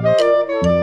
Música